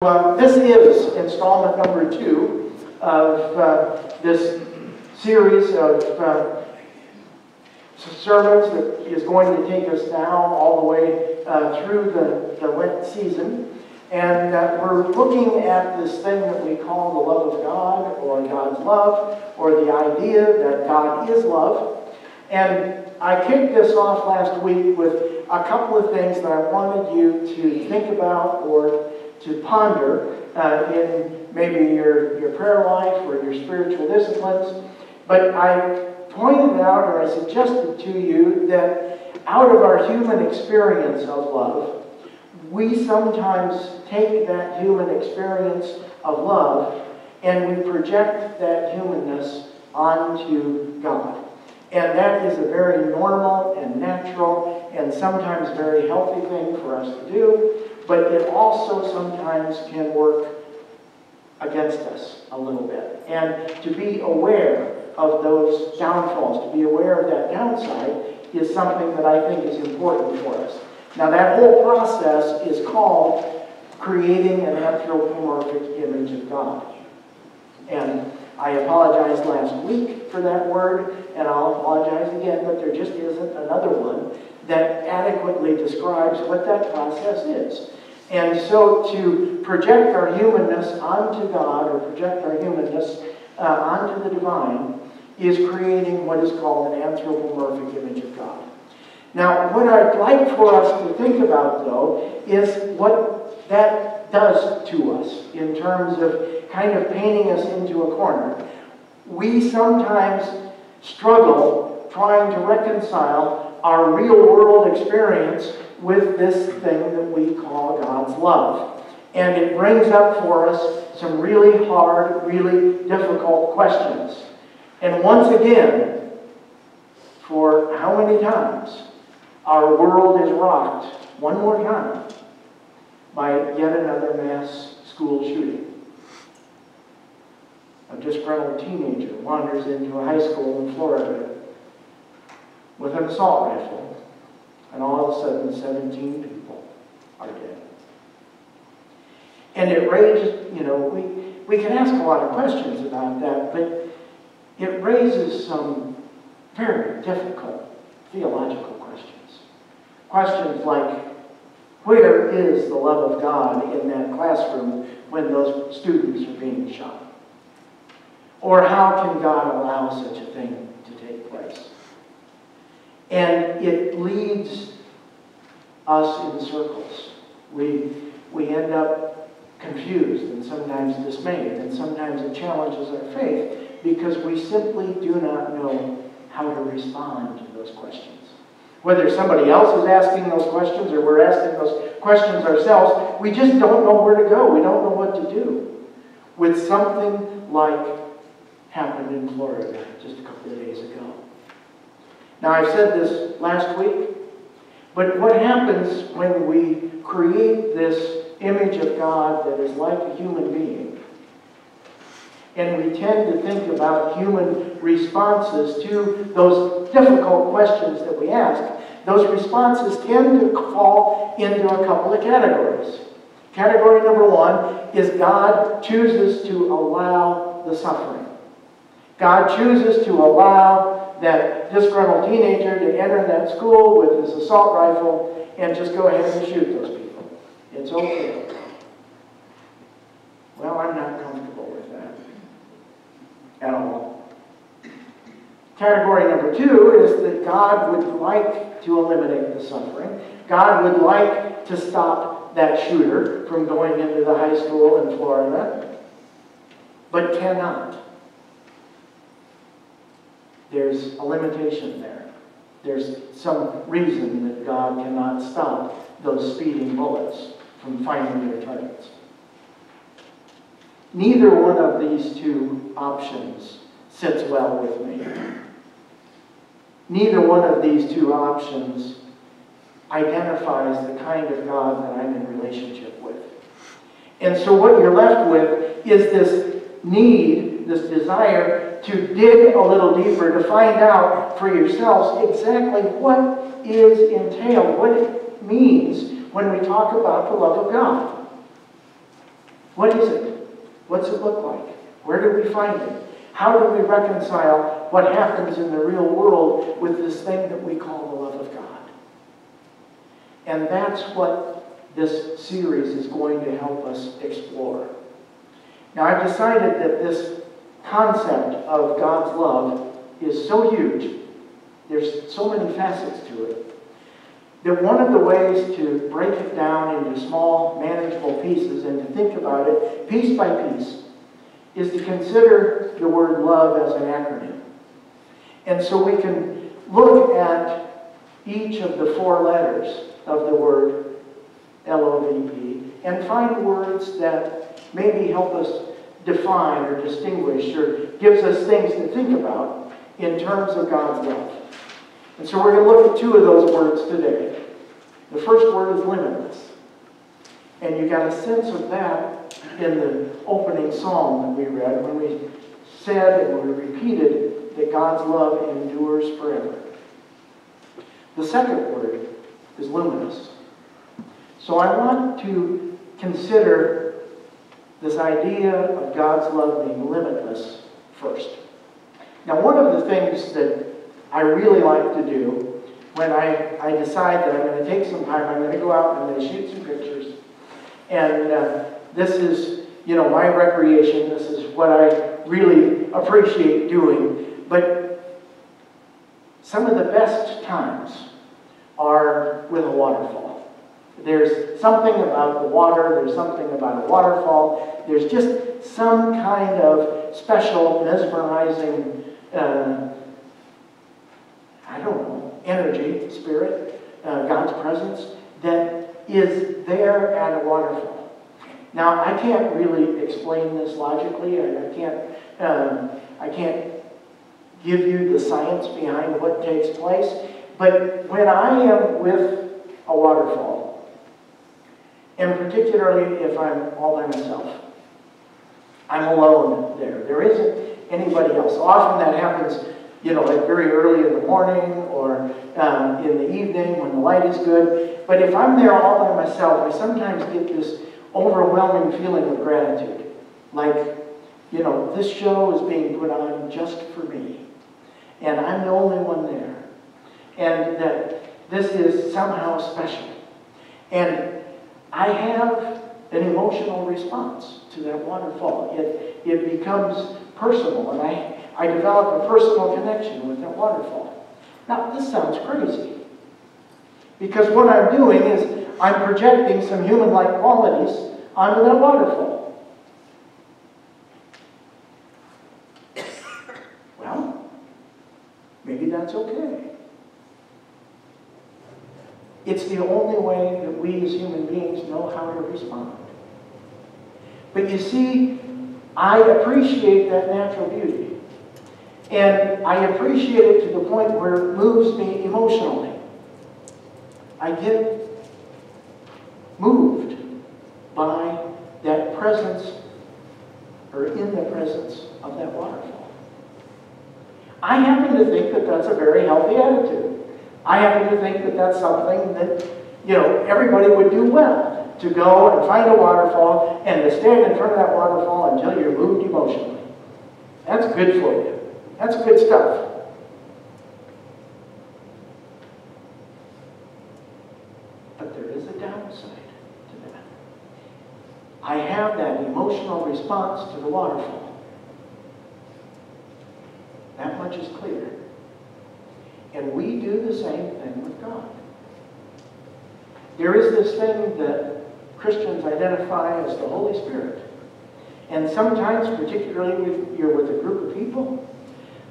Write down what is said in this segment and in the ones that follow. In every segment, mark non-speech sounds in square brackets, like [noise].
Well, this is installment number two of uh, this series of uh, sermons that is going to take us now all the way uh, through the, the Lent season. And uh, we're looking at this thing that we call the love of God or God's love or the idea that God is love. And I kicked this off last week with a couple of things that I wanted you to think about or to ponder uh, in maybe your, your prayer life or your spiritual disciplines. But I pointed out or I suggested to you that out of our human experience of love, we sometimes take that human experience of love and we project that humanness onto God. And that is a very normal and natural and sometimes very healthy thing for us to do but it also sometimes can work against us a little bit. And to be aware of those downfalls, to be aware of that downside, is something that I think is important for us. Now, that whole process is called creating an anthropomorphic image of God. And I apologized last week for that word, and I'll apologize again, but there just isn't another one that adequately describes what that process is. And so to project our humanness onto God or project our humanness uh, onto the divine is creating what is called an anthropomorphic image of God. Now, what I'd like for us to think about, though, is what that does to us in terms of kind of painting us into a corner. We sometimes struggle trying to reconcile our real world experience with this thing that we call God's love. And it brings up for us some really hard, really difficult questions. And once again, for how many times, our world is rocked one more time by yet another mass school shooting. A disgruntled teenager wanders into a high school in Florida with an assault rifle and all of a sudden 17 people are dead. And it raises, you know, we, we can ask a lot of questions about that, but it raises some very difficult theological questions. Questions like, where is the love of God in that classroom when those students are being shot? Or how can God allow such a thing to take place? And it leads us in circles. We, we end up confused and sometimes dismayed, and sometimes it challenges our faith because we simply do not know how to respond to those questions. Whether somebody else is asking those questions or we're asking those questions ourselves, we just don't know where to go. We don't know what to do with something like happened in Florida just a couple of days ago. Now, I've said this last week, but what happens when we create this image of God that is like a human being? And we tend to think about human responses to those difficult questions that we ask. Those responses tend to fall into a couple of categories. Category number one is God chooses to allow the suffering. God chooses to allow that disgruntled teenager to enter that school with his assault rifle and just go ahead and shoot those people. It's okay. Well, I'm not comfortable with that at all. Category number two is that God would like to eliminate the suffering. God would like to stop that shooter from going into the high school in Florida, but cannot there's a limitation there. There's some reason that God cannot stop those speeding bullets from finding their targets. Neither one of these two options sits well with me. Neither one of these two options identifies the kind of God that I'm in relationship with. And so what you're left with is this need, this desire to dig a little deeper, to find out for yourselves exactly what is entailed, what it means when we talk about the love of God. What is it? What's it look like? Where do we find it? How do we reconcile what happens in the real world with this thing that we call the love of God? And that's what this series is going to help us explore. Now, I've decided that this concept of God's love is so huge, there's so many facets to it, that one of the ways to break it down into small, manageable pieces and to think about it piece by piece is to consider the word love as an acronym. And so we can look at each of the four letters of the word L-O-V-E and find words that maybe help us define or distinguish or gives us things to think about in terms of God's love. And so we're going to look at two of those words today. The first word is limitless. And you got a sense of that in the opening psalm that we read when we said and we repeated that God's love endures forever. The second word is luminous. So I want to consider this idea of God's love being limitless first. Now, one of the things that I really like to do when I, I decide that I'm going to take some time, I'm going to go out and I'm going to shoot some pictures. And uh, this is, you know, my recreation. This is what I really appreciate doing. But some of the best times are with a waterfall. There's something about the water, there's something about a waterfall, there's just some kind of special, mesmerizing, uh, I don't know, energy, spirit, uh, God's presence that is there at a waterfall. Now, I can't really explain this logically. I, I can't. Um, I can't give you the science behind what takes place. But when I am with a waterfall, and particularly if I'm all by myself, I'm alone there. There isn't anybody else. Often that happens, you know, like very early in the morning or um, in the evening when the light is good. But if I'm there all by myself, I sometimes get this overwhelming feeling of gratitude. Like, you know, this show is being put on just for me. And I'm the only one there and that this is somehow special. And I have an emotional response to that waterfall. It, it becomes personal, and I, I develop a personal connection with that waterfall. Now, this sounds crazy. Because what I'm doing is I'm projecting some human-like qualities onto that waterfall. [coughs] Well, maybe that's okay. It's the only way that we as human beings know how to respond. But you see, I appreciate that natural beauty. And I appreciate it to the point where it moves me emotionally. I get moved by that presence, or in the presence of that waterfall. I happen to think that that's a very healthy attitude. I happen to think that that's something that, you know, everybody would do well to go and find a waterfall and to stand in front of that waterfall until you're moved emotionally. That's good for you. That's good stuff. But there is a downside to that. I have that emotional response to the waterfall. That much is clear. And we do the same thing with God. There is this thing that Christians identify as the Holy Spirit. And sometimes, particularly if you're with a group of people,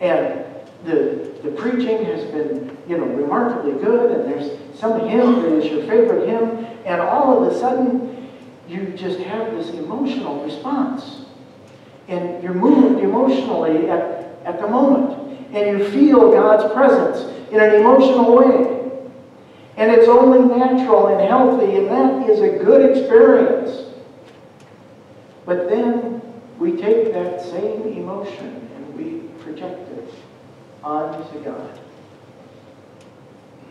and the, the preaching has been, you know, remarkably good, and there's some hymn that is your favorite hymn, and all of a sudden, you just have this emotional response. And you're moved emotionally at, at the moment and you feel God's presence in an emotional way. And it's only natural and healthy, and that is a good experience. But then we take that same emotion and we project it onto God.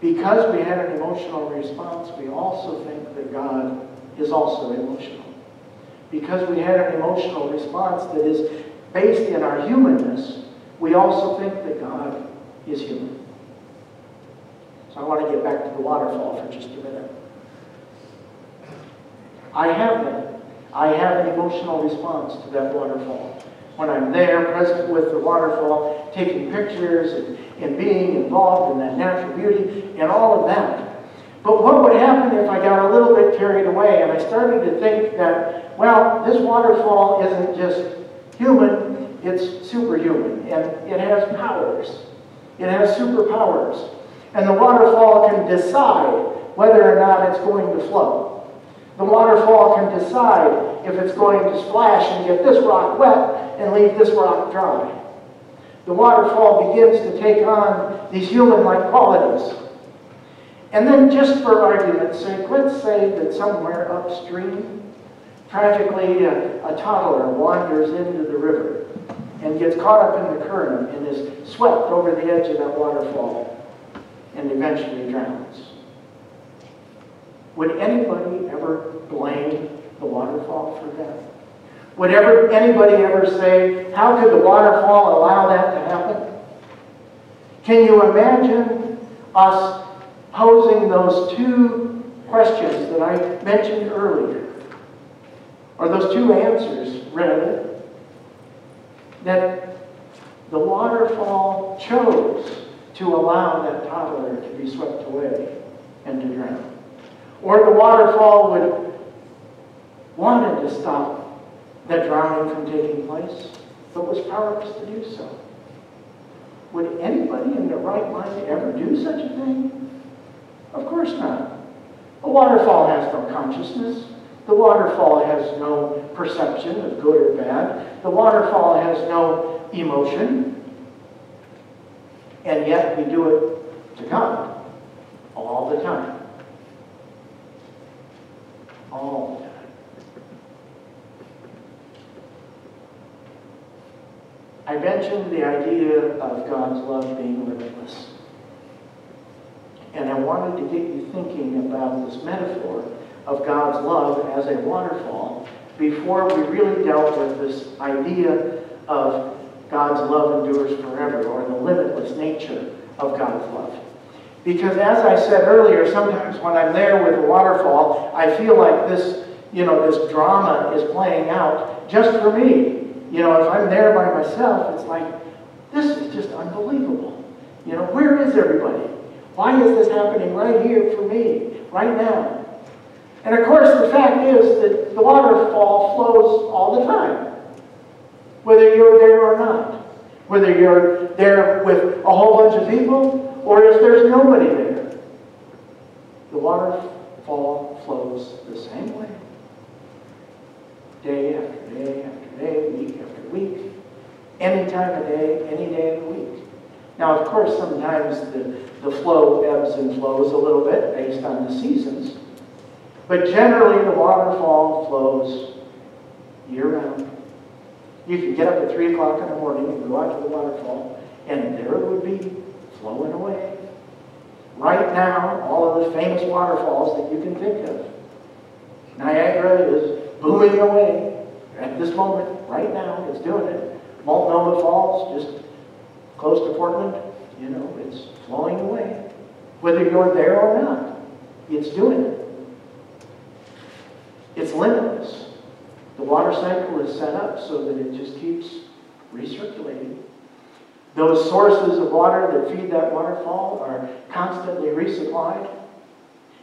Because we had an emotional response, we also think that God is also emotional. because we had an emotional response that is based in our humanness, we also think that God is human. So I want to get back to the waterfall for just a minute. I have that. I have an emotional response to that waterfall. When I'm there, present with the waterfall, taking pictures and, and being involved in that natural beauty and all of that. But what would happen if I got a little bit carried away and I started to think that, well, this waterfall isn't just human, it's superhuman, and it has powers. It has superpowers. And the waterfall can decide whether or not it's going to flow. The waterfall can decide if it's going to splash and get this rock wet and leave this rock dry. The waterfall begins to take on these human-like qualities. And then just for argument's sake, let's say that somewhere upstream, tragically a, a toddler wanders into the river and gets caught up in the current and is swept over the edge of that waterfall and eventually drowns. Would anybody ever blame the waterfall for that? Would ever anybody ever say, how could the waterfall allow that to happen? Can you imagine us posing those two questions that I mentioned earlier? Or those two answers, rather, that the waterfall chose to allow that toddler to be swept away and to drown. Or the waterfall would wanted to stop that drowning from taking place, but was powerless to do so. Would anybody in their right mind ever do such a thing? Of course not. A waterfall has no consciousness. The waterfall has no perception of good or bad. The waterfall has no emotion. And yet we do it to God all the time. All the time. I mentioned the idea of God's love being limitless. And I wanted to get you thinking about this metaphor of God's love as a waterfall before we really dealt with this idea of God's love endures forever or the limitless nature of God's love. Because as I said earlier, sometimes when I'm there with a waterfall, I feel like this, you know, this drama is playing out just for me. You know, if I'm there by myself, it's like, this is just unbelievable. You know, where is everybody? Why is this happening right here for me, right now? And of course, the fact is that the waterfall flows all the time, whether you're there or not. Whether you're there with a whole bunch of people or if there's nobody there. The waterfall flows the same way. Day after day after day, week after week, any time of day, any day of the week. Now, of course, sometimes the, the flow ebbs and flows a little bit based on the seasons. But generally, the waterfall flows year round. You can get up at 3 o'clock in the morning and go out to the waterfall, and there it would be flowing away. Right now, all of the famous waterfalls that you can think of. Niagara is booming away at this moment, right now, it's doing it. Multnomah Falls, just close to Portland, you know, it's flowing away. Whether you're there or not, it's doing it. It's limitless. The water cycle is set up so that it just keeps recirculating. Those sources of water that feed that waterfall are constantly resupplied.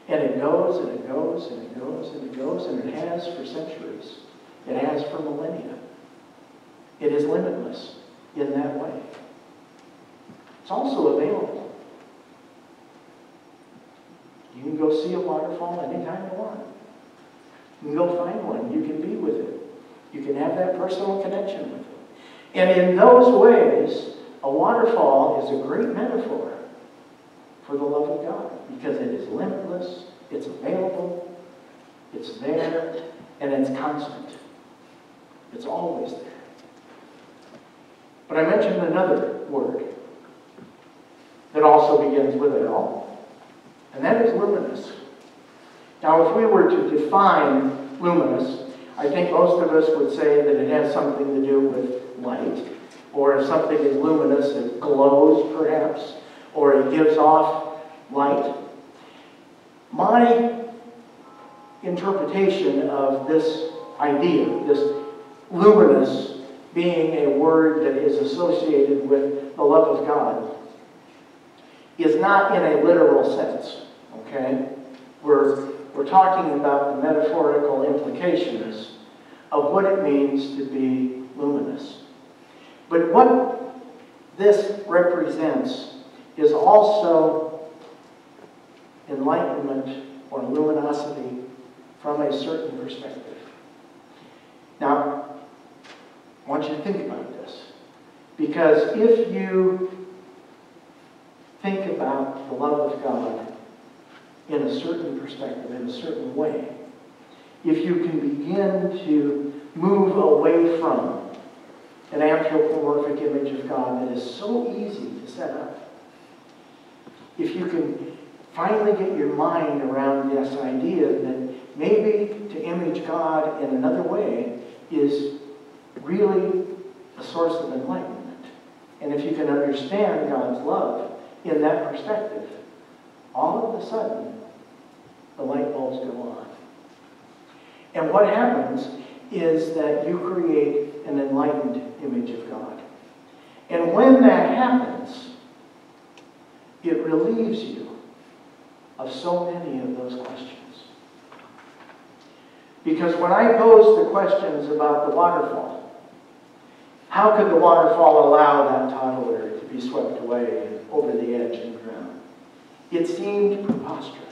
And it goes and it goes and it goes and it goes, and it has for centuries. It has for millennia. It is limitless in that way. It's also available. You can go see a waterfall anytime you want. You can go find one. You can be with it. You can have that personal connection with it. And in those ways, a waterfall is a great metaphor for the love of God because it is limitless, it's available, it's there, and it's constant. It's always there. But I mentioned another word that also begins with L, and that is luminous. Now, if we were to define luminous, I think most of us would say that it has something to do with light, or if something is luminous, it glows perhaps, or it gives off light. My interpretation of this idea, this luminous being a word that is associated with the love of God, is not in a literal sense, okay? Talking about the metaphorical implications of what it means to be luminous. But what this represents is also enlightenment or luminosity from a certain perspective. Now, I want you to think about this. Because if you think about the love of God in a certain perspective, in a certain way, if you can begin to move away from an anthropomorphic image of God that is so easy to set up, if you can finally get your mind around this idea that maybe to image God in another way is really a source of enlightenment. And if you can understand God's love in that perspective, all of a sudden, the light bulbs go on. And what happens is that you create an enlightened image of God. And when that happens, it relieves you of so many of those questions. Because when I posed the questions about the waterfall, how could the waterfall allow that toddler to be swept away over the edge and drown? It seemed preposterous.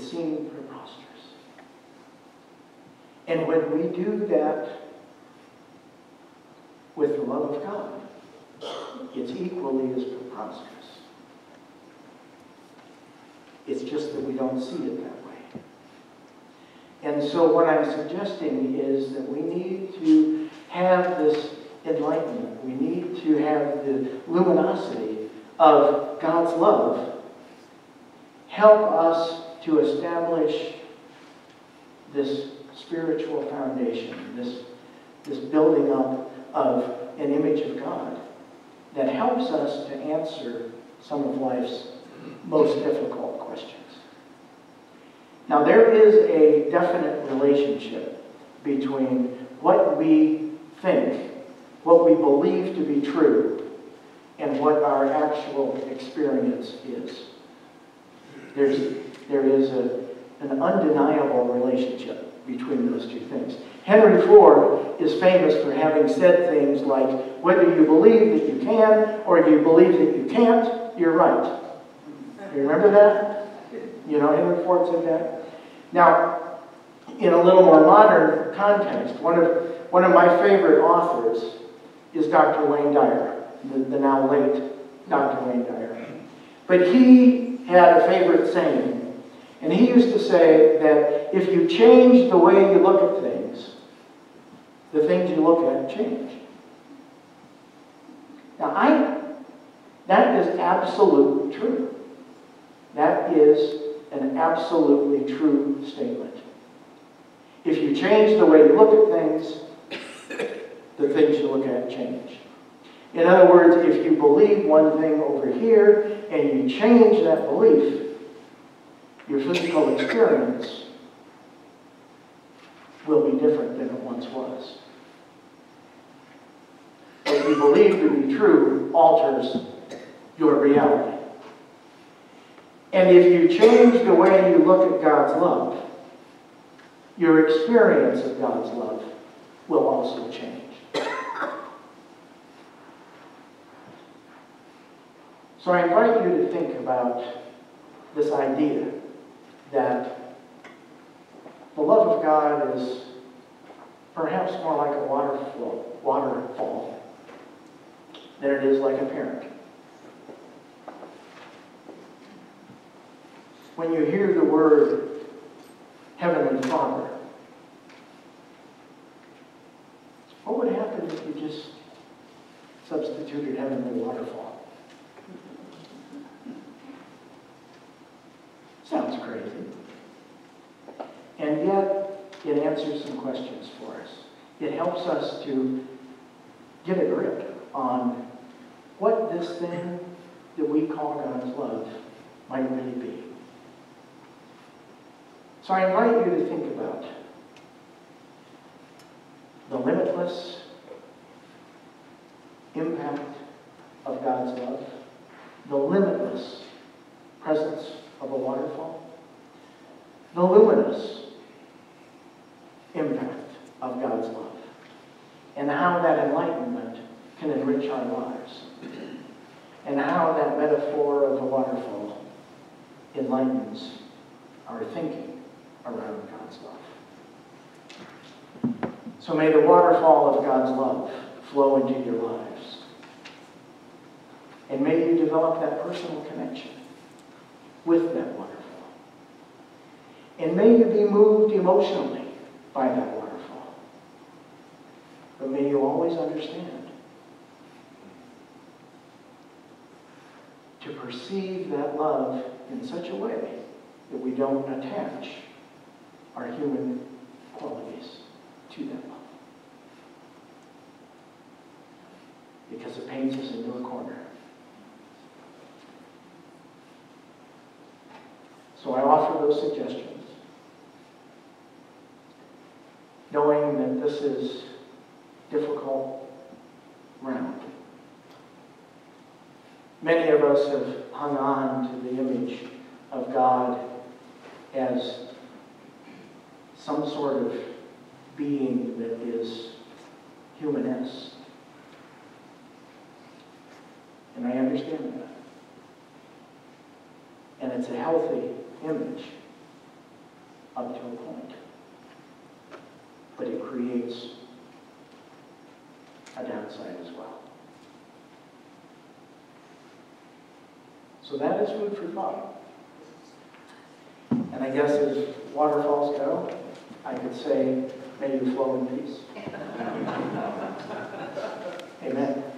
It seemed preposterous. And when we do that with the love of God, it's equally as preposterous. It's just that we don't see it that way. And so what I'm suggesting is that we need to have this enlightenment. We need to have the luminosity of God's love help us to establish this spiritual foundation, this, this building up of an image of God that helps us to answer some of life's most difficult questions. Now, there is a definite relationship between what we think, what we believe to be true, and what our actual experience is. There's, there is a, an undeniable relationship between those two things. Henry Ford is famous for having said things like, whether you believe that you can or you believe that you can't, you're right. You remember that? You know, Henry Ford said that? Now, in a little more modern context, one of, one of my favorite authors is Dr. Wayne Dyer, the, the now late Dr. Wayne Dyer. But he had a favorite saying and he used to say that if you change the way you look at things, the things you look at change. Now, I, that is absolutely true. That is an absolutely true statement. If you change the way you look at things, the things you look at change. In other words, if you believe one thing over here and you change that belief, your physical experience will be different than it once was. What you believe to be true alters your reality. And if you change the way you look at God's love, your experience of God's love will also change. So I invite you to think about this idea that the love of God is perhaps more like a waterfall, waterfall than it is like a parent. When you hear the word Heavenly Father, what would happen if you just substituted Heavenly Waterfall? it answers some questions for us. It helps us to get a grip on what this thing that we love might really be. So I invite you to think about the limitless impact of God's love, the limitless presence of a waterfall, the luminous impact of God's love, and how that enlightenment can enrich our lives, and how that metaphor of a waterfall enlightens our thinking around God's love. So may the waterfall of God's love flow into your lives. And may you develop that personal connection with that waterfall. And may you be moved emotionally by that waterfall. But may you always understand to perceive that love in such a way that we don't attach our human qualities to love. Because it paints us into a corner. So I offer those suggestions, knowing that this is difficult ground. Many of us have hung on to the God as some sort of being that is humanesque. And I understand that. And it's a healthy image up to a point. But it creates a downside as well. So that is food for thought. And I guess as waterfalls go, I could say, may you flow in peace. [laughs] Amen.